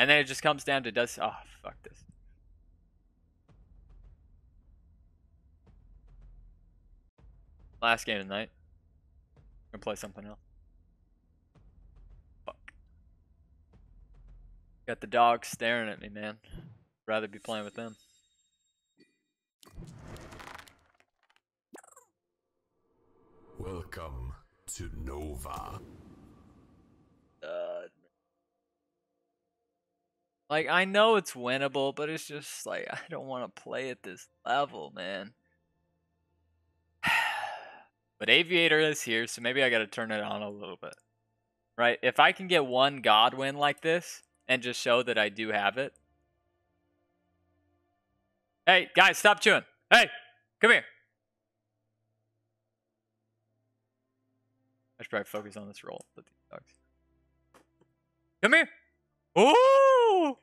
And then it just comes down to does. Oh, fuck this. Last game of the night. Gonna play something else. Fuck. Got the dogs staring at me, man. Rather be playing with them. Welcome to Nova. Uh, like I know it's winnable, but it's just like I don't want to play at this level, man. but Aviator is here, so maybe I got to turn it on a little bit. Right? If I can get one God win like this and just show that I do have it. Hey, guys, stop chewing. Hey, come here. I should probably focus on this roll. But. Come here. Ooh.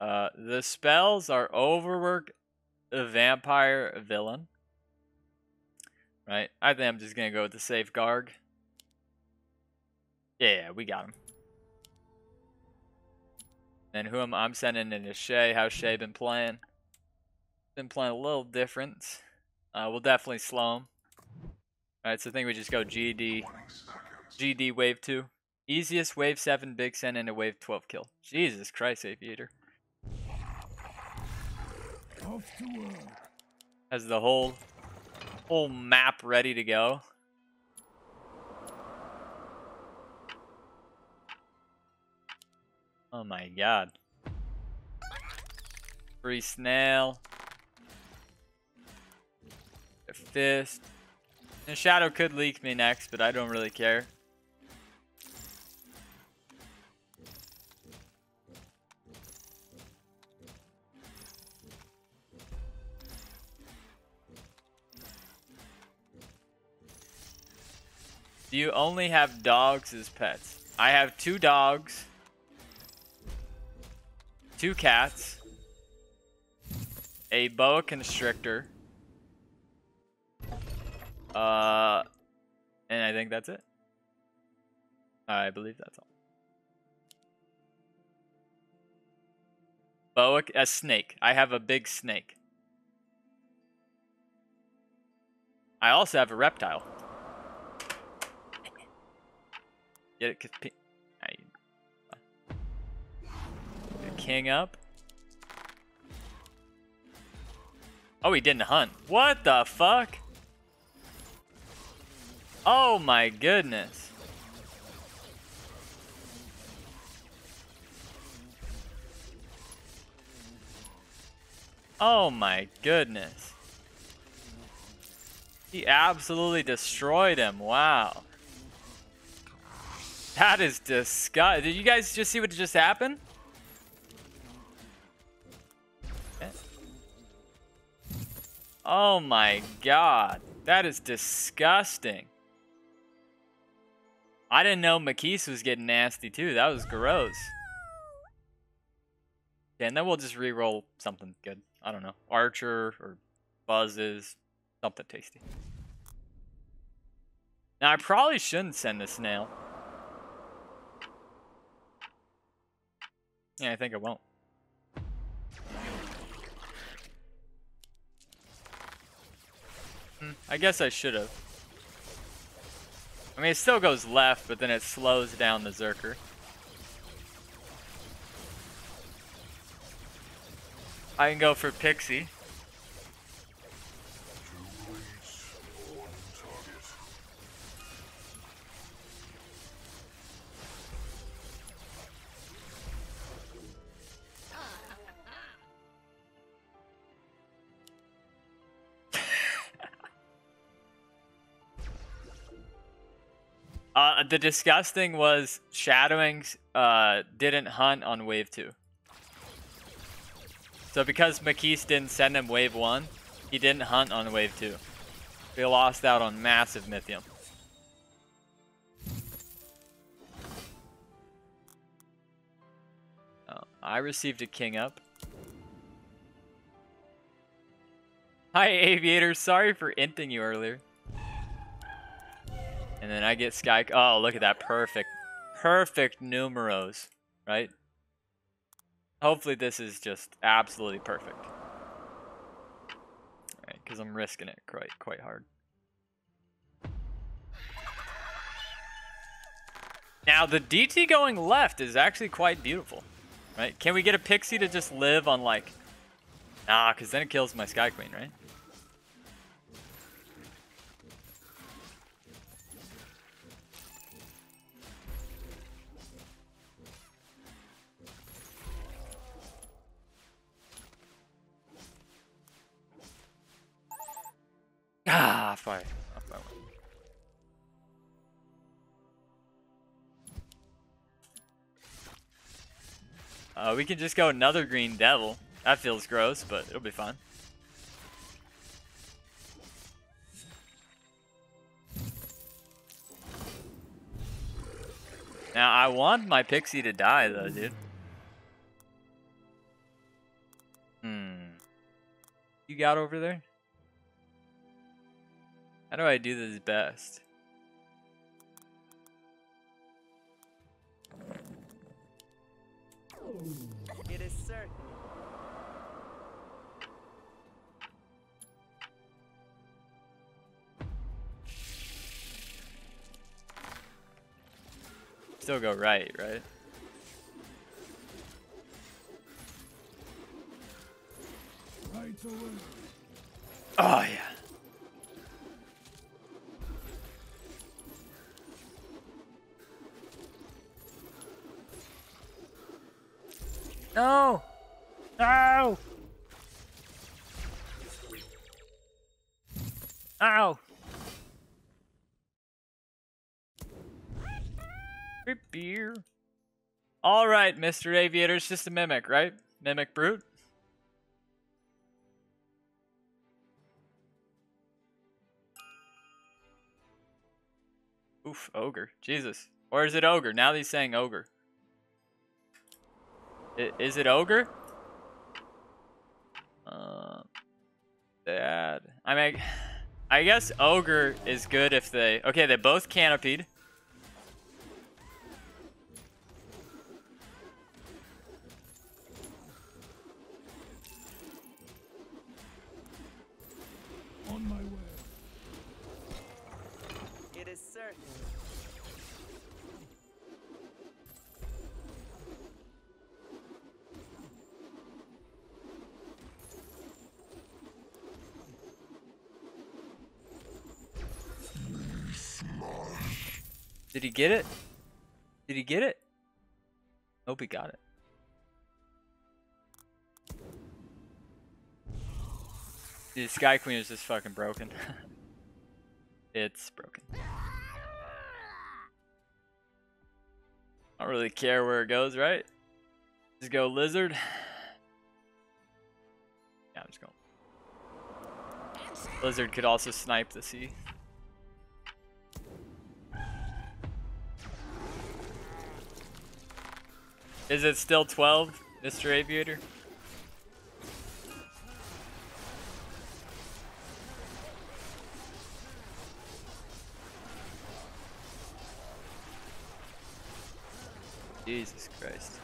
Uh, the spells are overwork the vampire villain. Right? I think I'm just gonna go with the safeguard. Yeah, we got him. And who am I'm sending in is Shay. How's Shay been playing? Been playing a little different. Uh, we'll definitely slow him. Alright, so I think we just go GD. GD wave 2. Easiest wave 7 Big send a wave 12 kill. Jesus Christ, Aviator. Has the whole whole map ready to go. Oh my god. Free snail. A fist. And Shadow could leak me next, but I don't really care. You only have dogs as pets? I have two dogs, two cats, a boa constrictor, uh, and I think that's it. I believe that's all. Boa, a snake. I have a big snake. I also have a reptile. Get it? Cause king up. Oh, he didn't hunt. What the fuck? Oh my goodness. Oh my goodness. He absolutely destroyed him. Wow. That is disgusting. Did you guys just see what just happened? Oh my god. That is disgusting. I didn't know Makis was getting nasty too. That was gross. Yeah, and then we'll just re-roll something good. I don't know. Archer or Buzzes. Something tasty. Now, I probably shouldn't send the snail. Yeah, I think it won't. Hmm, I guess I should have. I mean, it still goes left, but then it slows down the Zerker. I can go for Pixie. The disgusting was shadowing uh, didn't hunt on wave two. So because Makis didn't send him wave one, he didn't hunt on wave two. They lost out on massive Mythium. Oh, I received a king up. Hi Aviator, sorry for inting you earlier. And then I get Sky. Oh, look at that. Perfect. Perfect numeros. right? Hopefully this is just absolutely perfect. Alright, because I'm risking it quite quite hard. Now the DT going left is actually quite beautiful. Right? Can we get a pixie to just live on like Nah, because then it kills my Sky Queen, right? Fine. Uh, we can just go another green devil. That feels gross, but it'll be fun. Now, I want my pixie to die, though, dude. Hmm. You got over there? How do I do this best? It is certain. Still go right, right? Oh, yeah. No! No! Ow! Rip beer. All right, Mr. Aviator, it's just a mimic, right? Mimic brute. Oof, ogre. Jesus. Or is it ogre? Now he's saying ogre. I- is it ogre? Uh, dad. I mean, I guess ogre is good if they. Okay, they both canopied. Did he get it? Did he get it? Hope he got it. Dude, Sky Queen is just fucking broken. it's broken. I don't really care where it goes, right? Just go lizard. Yeah, I'm just going. Lizard could also snipe the sea. Is it still 12, Mr. Aviator? Jesus Christ.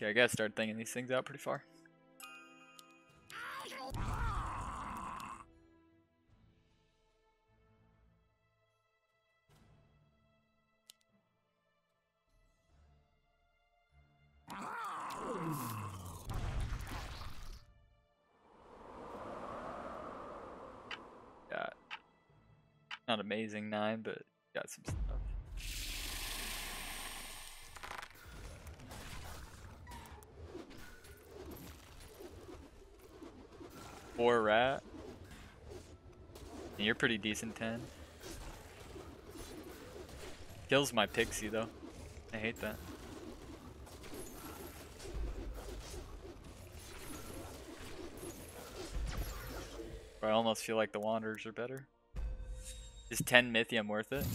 Okay, I gotta start thinking these things out pretty far. Not amazing nine, but got some stuff. Four rat. And you're pretty decent 10. Kills my pixie though. I hate that. I almost feel like the Wanderers are better. Is 10 Mythium worth it?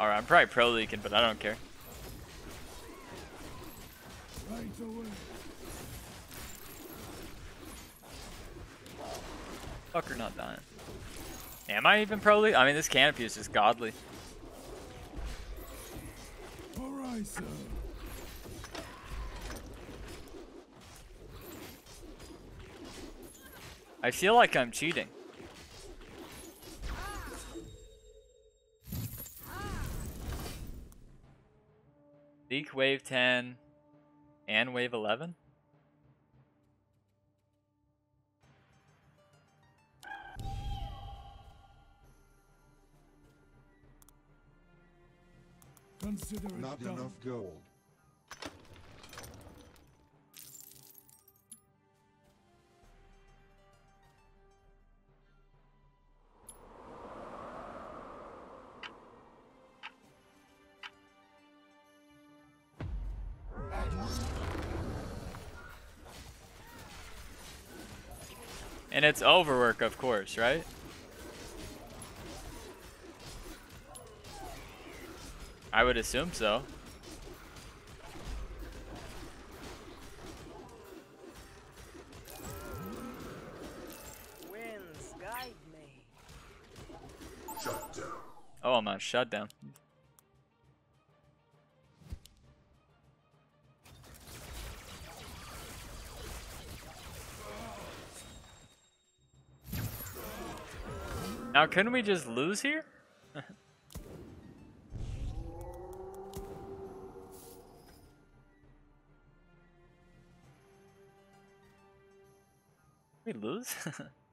Alright, I'm probably pro leaking, but I don't care. Right. Fucker not dying. Am I even pro league? I mean, this canopy is just godly. Alright, sir. I feel like I'm cheating. Wave 10 and wave 11? Consider it Not done. enough gold. And it's overwork, of course, right? I would assume so. Winds guide me. Shut down. Oh, I'm on shutdown. Now, couldn't we just lose here? we lose?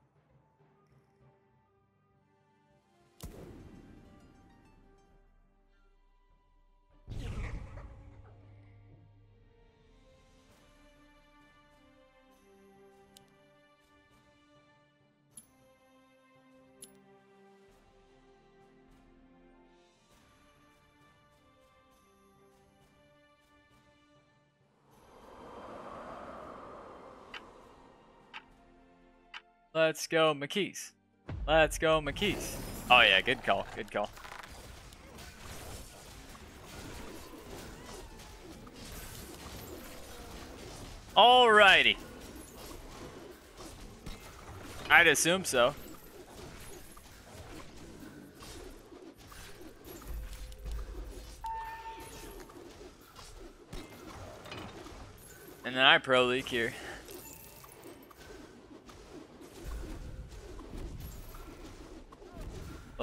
Let's go, McKees. Let's go, McKees. Oh yeah, good call, good call. Alrighty. I'd assume so. And then I pro leak here.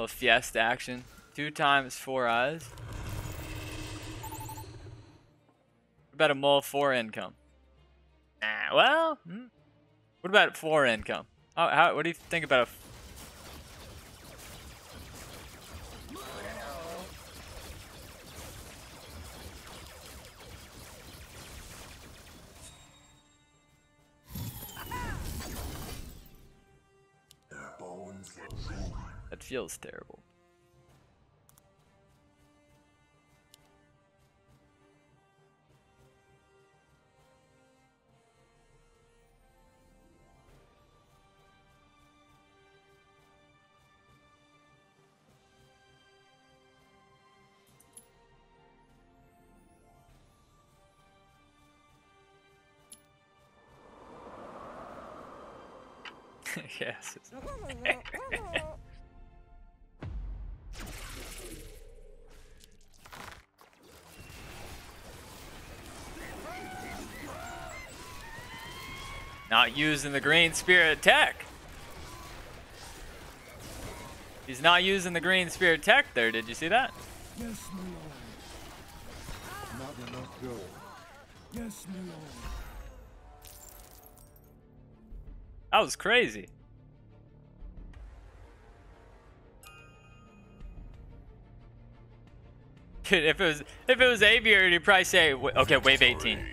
Little fiesta action. Two times four eyes. What about a mole four income? Nah, well, hmm. what about four income? How, how, what do you think about a feels terrible. yes. Not using the green spirit tech. He's not using the green spirit tech there. Did you see that? Yes, my lord. Not enough gold. Yes, my lord. That was crazy. Dude, if it was if it was Aviator, he'd probably say, "Okay, wave 18."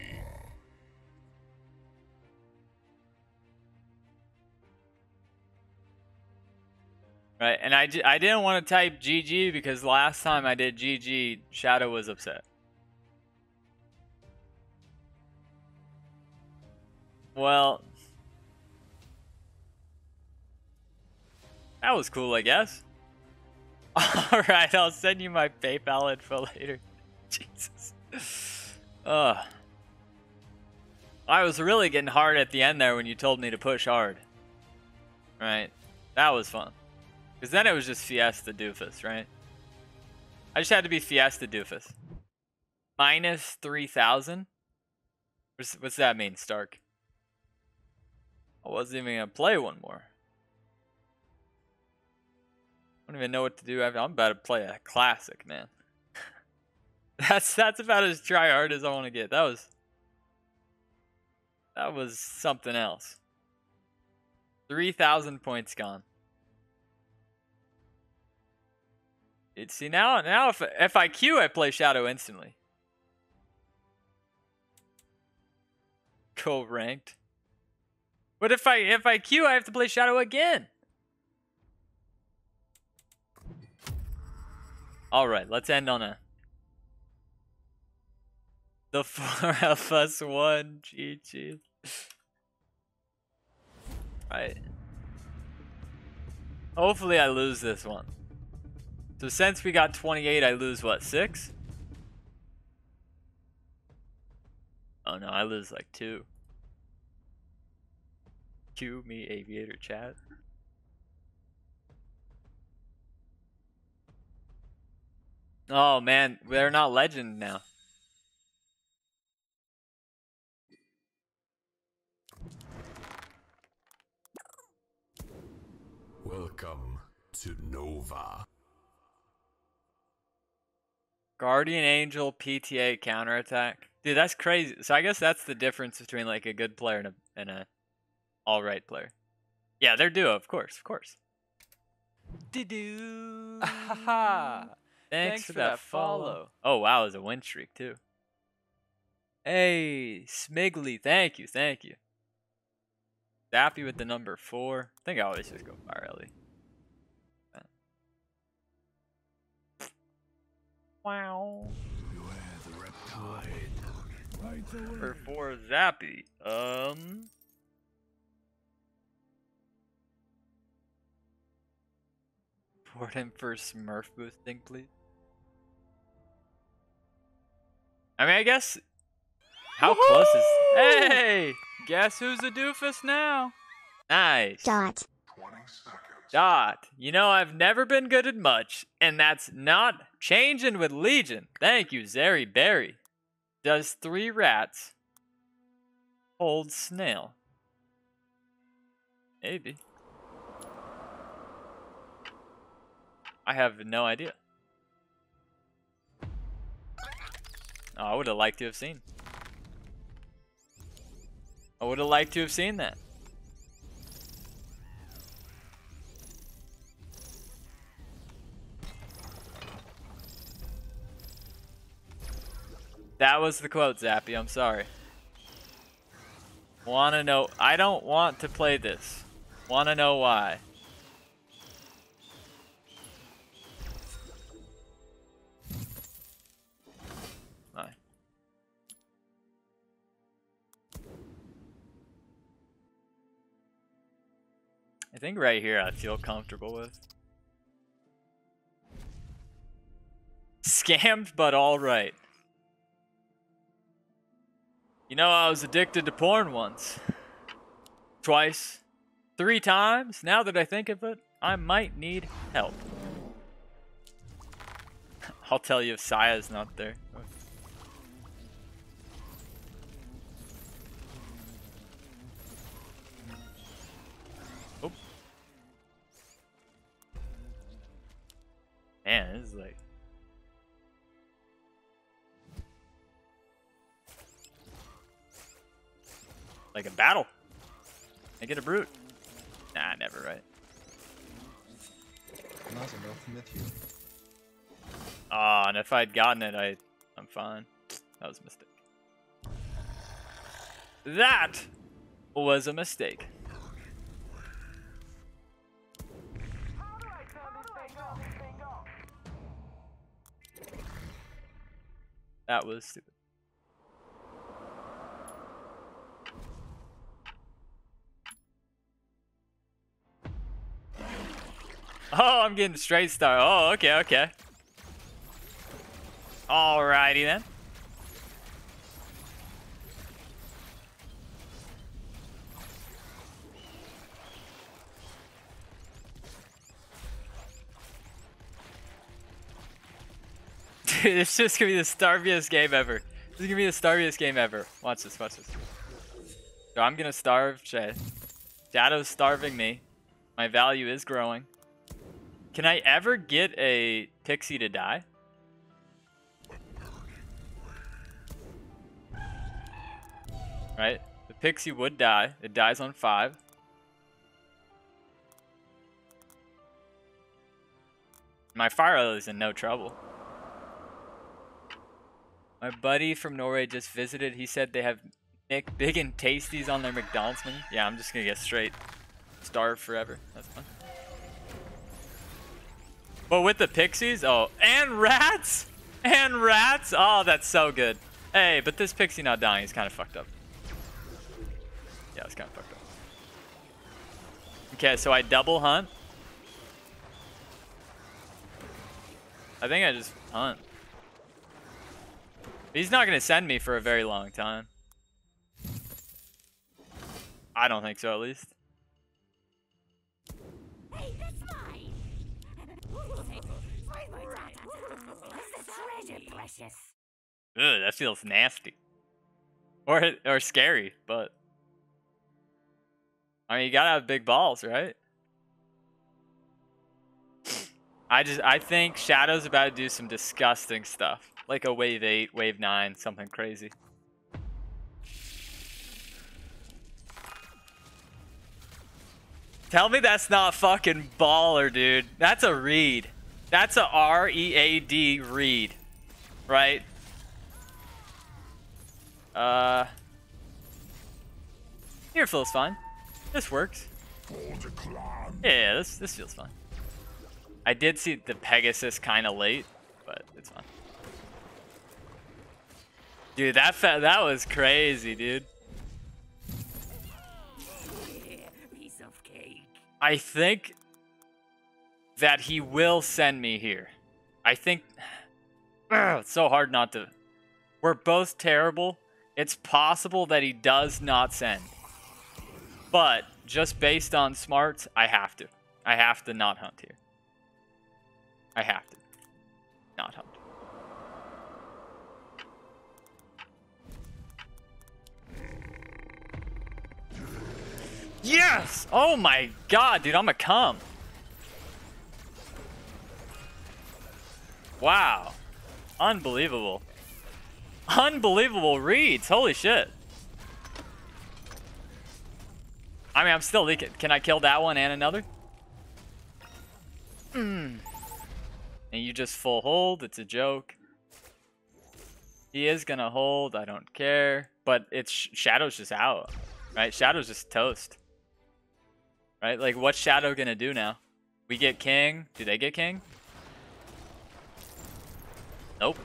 And I didn't want to type GG because last time I did GG, Shadow was upset. Well, that was cool, I guess. All right, I'll send you my PayPal info later. Jesus. Ugh. I was really getting hard at the end there when you told me to push hard. Right? That was fun. Because then it was just Fiesta Doofus, right? I just had to be Fiesta Doofus. Minus 3,000? What's, what's that mean, Stark? I wasn't even going to play one more. I don't even know what to do. I'm about to play a classic, man. that's that's about as try hard as I want to get. That was that was something else. Three thousand points gone. It, see now now if if I queue I play Shadow instantly. Go ranked. But if I if I queue I have to play Shadow again. All right, let's end on a. The four of us won. GG. Right. Hopefully, I lose this one. So since we got 28, I lose what six? Oh no, I lose like two. Cue me, aviator chat. Oh man, they're not legend now. Welcome to Nova. Guardian Angel PTA counterattack. Dude, that's crazy. So I guess that's the difference between like a good player and a and a all right player. Yeah, they're duo, of course, of course. Do Thanks, Thanks for, for that, that follow. follow. Oh wow, it was a win streak too. Hey, Smiggly, thank you, thank you. Zappy with the number four. I think I always just go fire Ellie. Wow. Beware the reptile. Right away. For four Zappy. Um. Port him for Smurf boosting, please. I mean, I guess. How close is? Hey, Guess who's a doofus now? nice. Dot. 20 seconds. Dot. You know, I've never been good at much, and that's not changing with Legion. Thank you, Zeri Berry. Does three rats hold snail? Maybe. I have no idea. Oh, I would have liked to have seen. I would have liked to have seen that. That was the quote, Zappy. I'm sorry. Wanna know? I don't want to play this. Wanna know why? Why? I think right here I feel comfortable with. Scammed, but alright. You know, I was addicted to porn once. Twice. Three times. Now that I think of it, I might need help. I'll tell you if Saya's not there. Oh. Man, this is like Like a battle. I get a brute. Nah, never, right? Nice enough with you. Ah, and if I'd gotten it, I, I'm fine. That was a mistake. That was a mistake. That was stupid. Oh, I'm getting straight star. Oh, okay, okay. Alrighty then. Dude, it's just gonna be the starviest game ever. This is gonna be the starviest game ever. Watch this, watch this. So I'm gonna starve. Shadow's starving me. My value is growing. Can I ever get a pixie to die? Right? The pixie would die. It dies on five. My fire is in no trouble. My buddy from Norway just visited. He said they have Nick Big and Tasties on their McDonald's menu. Yeah, I'm just gonna get straight starved forever. That's fine. But with the pixies, oh, and rats, and rats. Oh, that's so good. Hey, but this pixie not dying is kind of fucked up. Yeah, it's kind of fucked up. Okay, so I double hunt. I think I just hunt. He's not gonna send me for a very long time. I don't think so, at least. Precious? Ugh, that feels nasty. Or or scary, but I mean you gotta have big balls, right? I just I think Shadow's about to do some disgusting stuff. Like a wave eight, wave nine, something crazy. Tell me that's not fucking baller, dude. That's a read. That's a R-E-A-D read. Right? Uh... Here feels fine. This works. Yeah, this this feels fine. I did see the Pegasus kind of late, but it's fine. Dude, that that was crazy, dude. I think that he will send me here. I think It's so hard not to. We're both terrible. It's possible that he does not send. But just based on smarts, I have to. I have to not hunt here. I have to. Not hunt. Yes! Oh my god, dude, I'm a cum. Wow. Unbelievable. Unbelievable reads. Holy shit. I mean, I'm still leaking. Can I kill that one and another? Hmm. And you just full hold. It's a joke. He is gonna hold. I don't care. But it's Shadow's just out, right? Shadow's just toast, right? Like, what's Shadow gonna do now? We get King. Do they get King? Nope.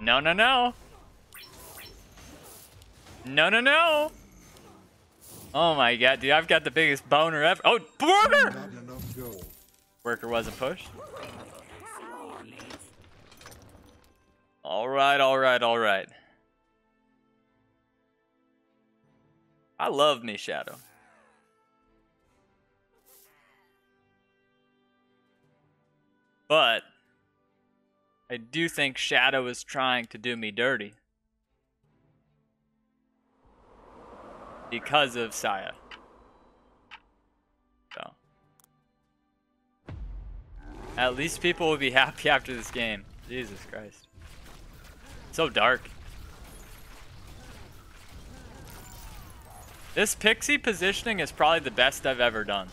No, no, no. No, no, no. Oh my god, dude, I've got the biggest boner ever. Oh, Worker! Worker wasn't pushed. Alright, alright, alright. I love me, Shadow. But I do think Shadow is trying to do me dirty. Because of Saya. So. At least people will be happy after this game. Jesus Christ. So dark. This pixie positioning is probably the best I've ever done.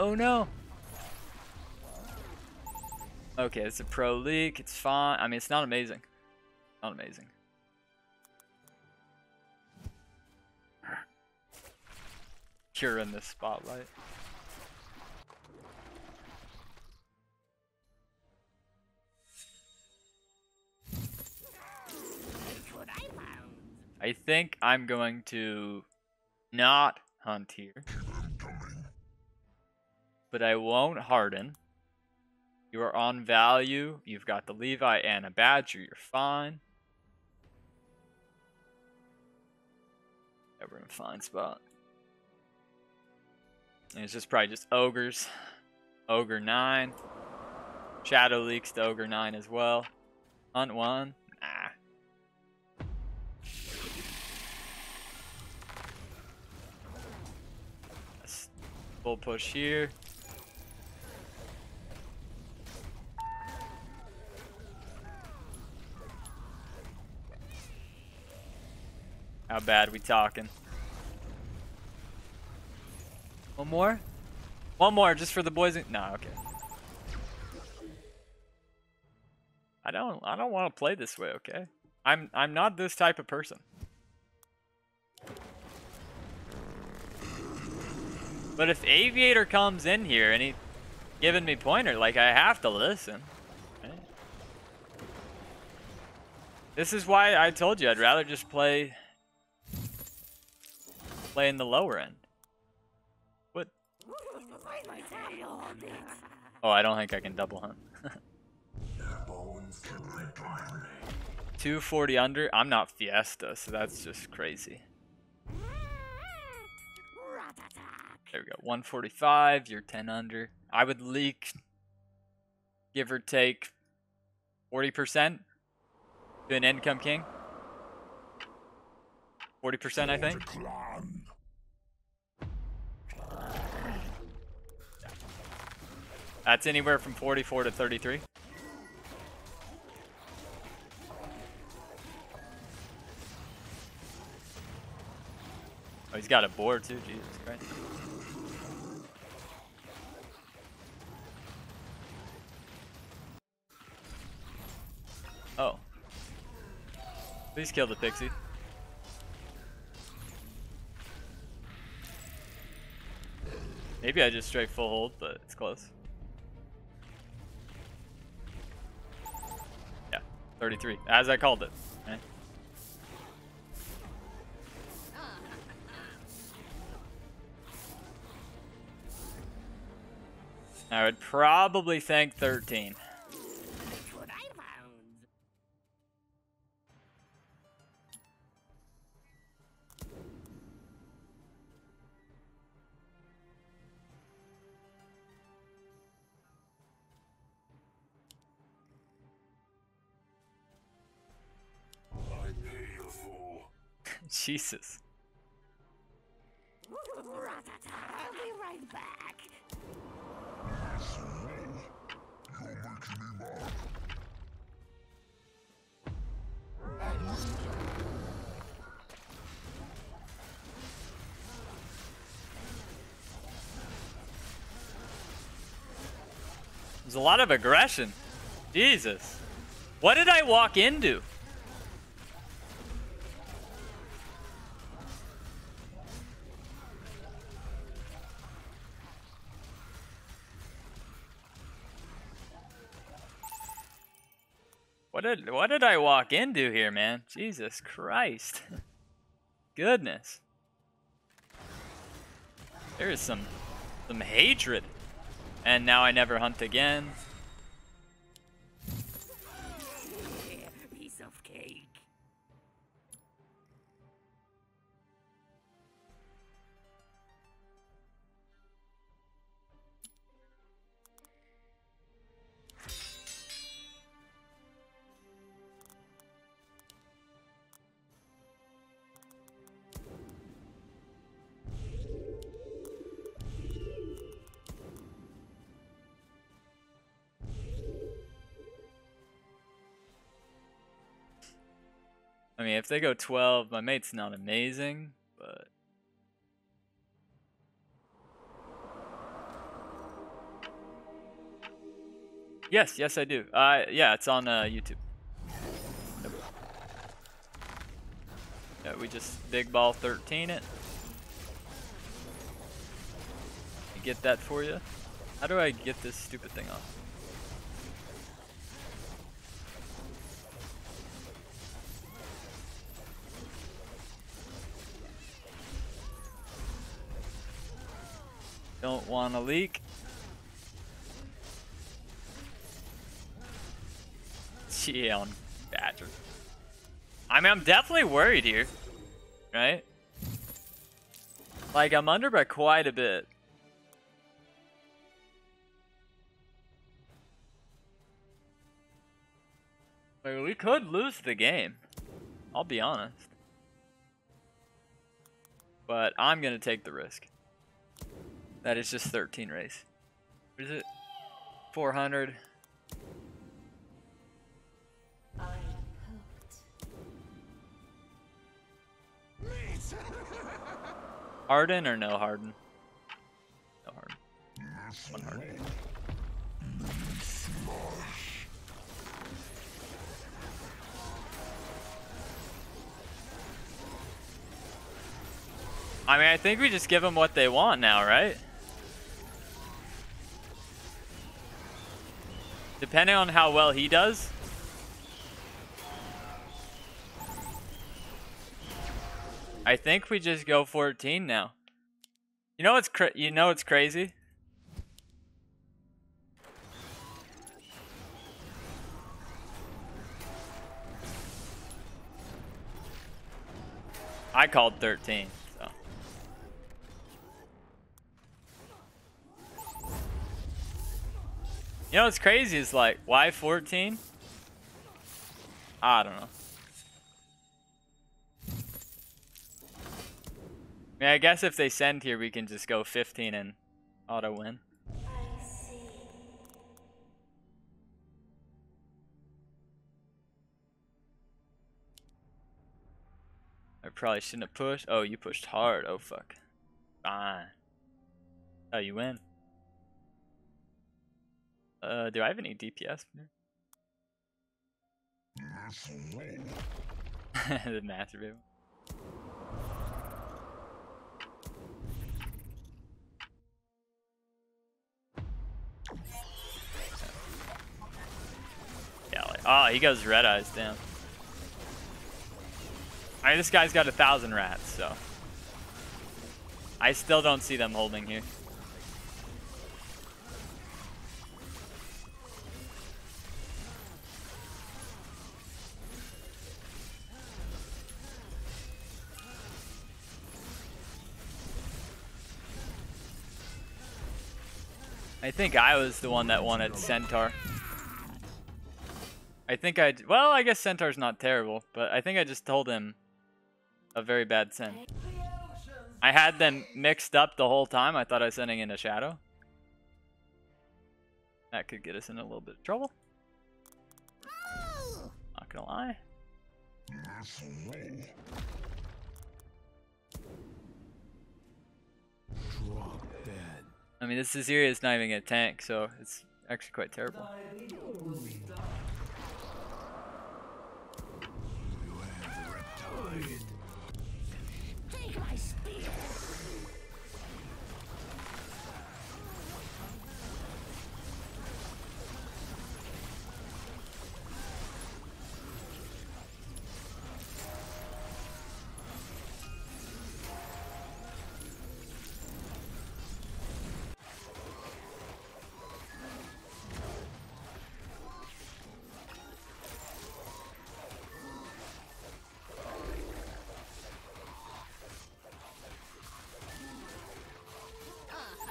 Oh no. Okay, it's a pro leak. It's fine. I mean, it's not amazing. Not amazing. Cure in this spotlight. I think I'm going to not hunt here. But I won't harden. You are on value. You've got the Levi and a Badger. You're fine. Yeah, we're in a fine spot. And it's just probably just ogres. Ogre 9. Shadow leaks to Ogre 9 as well. Hunt 1. Nah. Full push here. How bad we talking? One more? One more, just for the boys. No, okay. I don't. I don't want to play this way. Okay. I'm. I'm not this type of person. But if Aviator comes in here and he giving me pointer, like I have to listen. right? This is why I told you I'd rather just play play in the lower end. What? Oh, I don't think I can double hunt. Their bones can wet my blade. 240 under. I'm not Fiesta, so that's just crazy. There we go. 145. You're 10 under. I would leak, give or take, 40% to an income king. 40%, I think. That's anywhere from 44 to 33. Oh, he's got a board too. Jesus Christ. Oh. Please kill the pixie. Maybe I just straight full hold, but it's close. Yeah, 33, as I called it. right? I would probably think 13. Jesus. I'll be right back. There's a lot of aggression. Jesus. What did I walk into? What did what did I walk into here, man? Jesus Christ. Goodness. There is some some hatred. And now I never hunt again. I mean, if they go 12, my mate's not amazing, but. Yes, yes, I do. Uh, yeah, it's on uh, YouTube. Yeah, we just big ball 13 it. Get that for you. How do I get this stupid thing off? Want to leak. On Badger. I mean, I'm definitely worried here, right? Like, I'm under by quite a bit. Like, we could lose the game. I'll be honest. But I'm going to take the risk. That is just 13 race. What is it? 400. Harden or no Harden? No Harden. One Harden. I mean, I think we just give them what they want now, right? Depending on how well he does. I think we just go 14 now. You know what's cra you know what's crazy? I called 13, so. You know what's crazy is like, why 14? I don't know. I mean, I guess if they send here, we can just go 15 and auto win. I see. I probably shouldn't have pushed. Oh, you pushed hard. Oh, fuck. Fine. Oh, you win. Uh, do I have any DPS? the master Yeah, like, oh, he goes red eyes, damn. I mean, this guy's got a thousand rats, so. I still don't see them holding here. I think I was the one that wanted Centaur. I think I, well, I guess Centaur's not terrible, but I think I just told him a very bad sin. I had them mixed up the whole time. I thought I was sending in a Shadow. That could get us in a little bit of trouble. Not gonna lie. Drop. I mean, this Azeria is not even a tank, so it's actually quite terrible.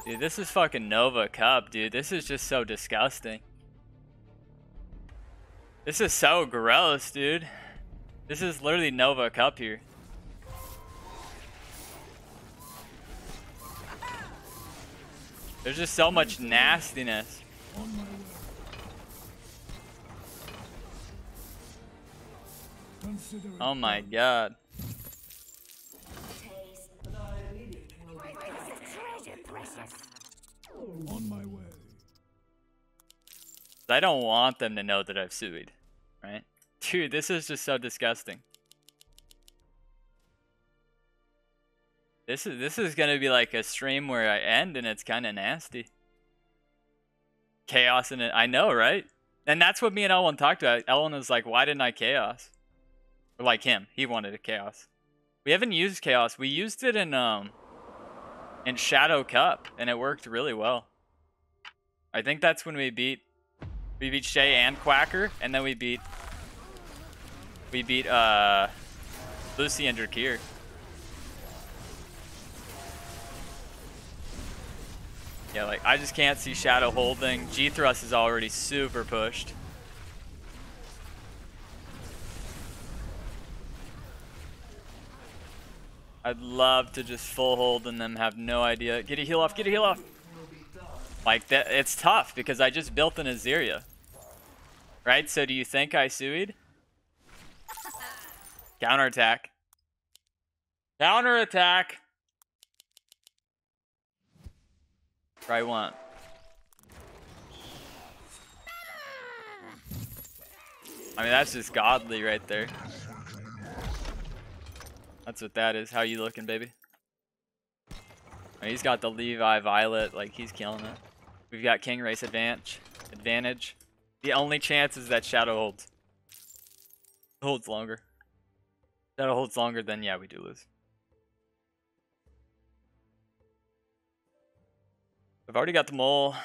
Dude, this is fucking Nova Cup, dude. This is just so disgusting. This is so gross, dude. This is literally Nova Cup here. There's just so much nastiness. Oh my god. I don't want them to know that I've sued, right? Dude, this is just so disgusting. This is this is gonna be like a stream where I end and it's kind of nasty. Chaos it, I know, right? And that's what me and Ellen talked about. Ellen was like, "Why didn't I chaos?" Like him, he wanted a chaos. We haven't used chaos. We used it in um in Shadow Cup, and it worked really well. I think that's when we beat we beat Shay and Quacker, and then we beat we beat uh Lucy and Drakir. Yeah, like I just can't see Shadow holding. G thrust is already super pushed. I'd love to just full hold and them have no idea. Get a heal off, get a heal off. Like that, it's tough because I just built an Azeria. Right? So do you think I sued? Counterattack. Counterattack. Right one. I mean, that's just godly right there. That's what that is. How you looking, baby? I mean, he's got the Levi Violet, like he's killing it. We've got King Race advantage. Advantage. The only chance is that Shadow holds. Holds longer. Shadow holds longer, then yeah, we do lose. I've already got the mole.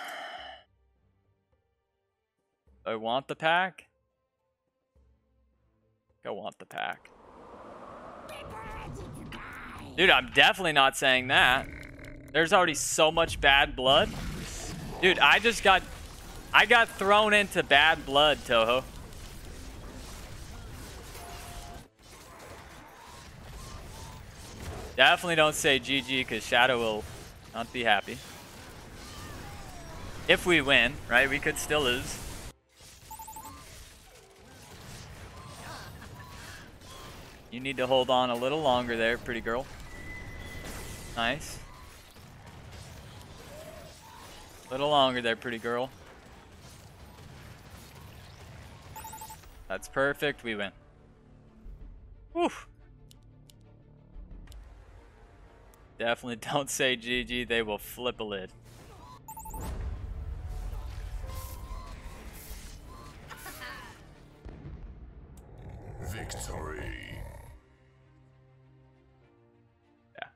I want the pack. I want the pack. Dude, I'm definitely not saying that. There's already so much bad blood. Dude, I just got... I got thrown into bad blood, Toho. Definitely don't say GG because Shadow will not be happy. If we win, right? We could still lose. You need to hold on a little longer there, pretty girl. Nice. A little longer there, pretty girl. That's perfect. We win. Whew. Definitely don't say GG. They will flip a lid. Victory. Yeah.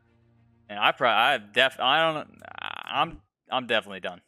And I probably, I def, I don't, I'm, I'm definitely done.